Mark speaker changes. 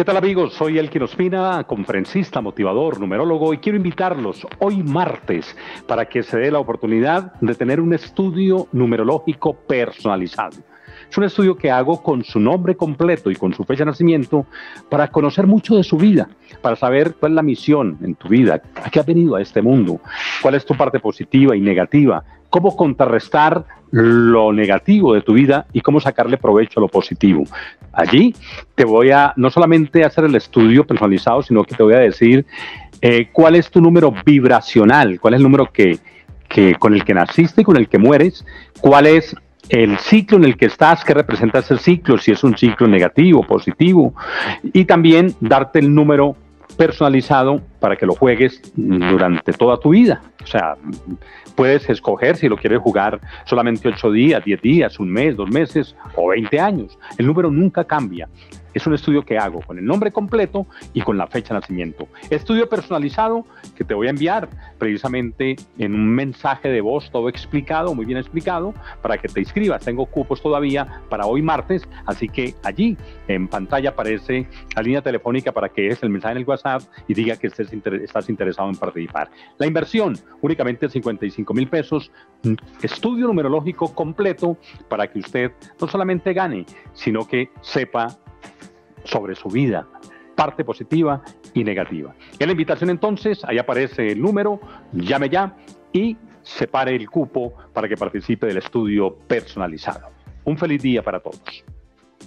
Speaker 1: ¿Qué tal amigos? Soy Elkin Ospina, conferencista, motivador, numerólogo y quiero invitarlos hoy martes para que se dé la oportunidad de tener un estudio numerológico personalizado. Es un estudio que hago con su nombre completo y con su fecha de nacimiento para conocer mucho de su vida, para saber cuál es la misión en tu vida, a qué has venido a este mundo, cuál es tu parte positiva y negativa, cómo contrarrestar lo negativo de tu vida y cómo sacarle provecho a lo positivo. Allí te voy a no solamente hacer el estudio personalizado, sino que te voy a decir eh, cuál es tu número vibracional, cuál es el número que, que, con el que naciste y con el que mueres, cuál es el ciclo en el que estás, qué representa ese ciclo, si es un ciclo negativo, positivo, y también darte el número personalizado para que lo juegues durante toda tu vida. O sea, puedes escoger si lo quieres jugar solamente 8 días, 10 días, un mes, dos meses o 20 años. El número nunca cambia. Es un estudio que hago con el nombre completo y con la fecha de nacimiento. Estudio personalizado que te voy a enviar precisamente en un mensaje de voz todo explicado, muy bien explicado, para que te inscribas. Tengo cupos todavía para hoy martes, así que allí en pantalla aparece la línea telefónica para que es el mensaje en el WhatsApp y diga que estés estás interesado en participar. La inversión, únicamente 55 mil pesos, estudio numerológico completo para que usted no solamente gane, sino que sepa sobre su vida, parte positiva y negativa. En la invitación entonces, ahí aparece el número, llame ya y separe el cupo para que participe del estudio personalizado. Un feliz día para todos.